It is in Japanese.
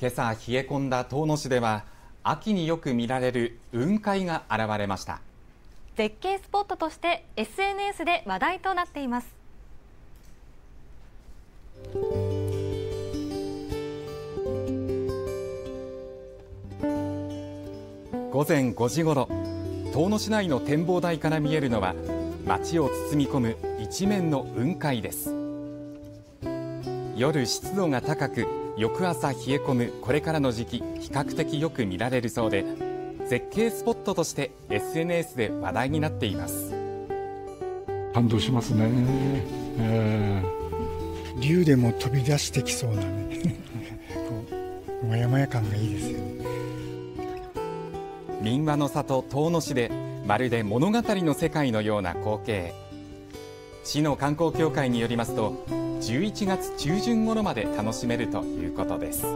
今朝冷え込んだ遠野市では秋によく見られる雲海が現れました。絶景スポットとして SNS で話題となっています。午前5時ごろ遠野市内の展望台から見えるのは街を包み込む一面の雲海です夜湿度が高く翌朝冷え込むこれからの時期比較的よく見られるそうで絶景スポットとして SNS で話題になっています。感動しますね、えー、竜でも飛び出してきそうなね。こうもやもや感がいいですよね。民話の里遠野市でまるで物語の世界のような光景。市の観光協会によりますと11月中旬頃まで楽しめるということです。